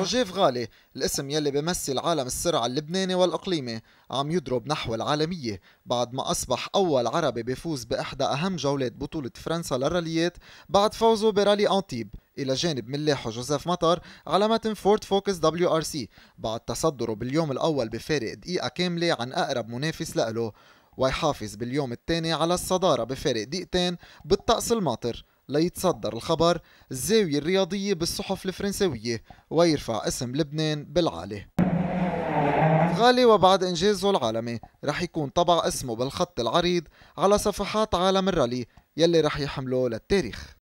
روجيه فغالي الاسم يلي بيمثل عالم السرعة اللبناني والإقليمي عم يضرب نحو العالمية بعد ما أصبح أول عربي بيفوز بإحدى أهم جولات بطولة فرنسا للراليات بعد فوزه برالي أنتيب إلى جانب ملاحه جوزيف مطر على متن Ford Focus WRC بعد تصدره باليوم الأول بفارق دقيقة كاملة عن أقرب منافس له ويحافظ باليوم الثاني على الصدارة بفارق دقيقتين بالطقس الماطر. ليتصدر الخبر الزاوية الرياضية بالصحف الفرنسوية ويرفع اسم لبنان بالعالي غالي وبعد إنجازه العالمي رح يكون طبع اسمه بالخط العريض على صفحات عالم الرالي يلي رح يحمله للتاريخ.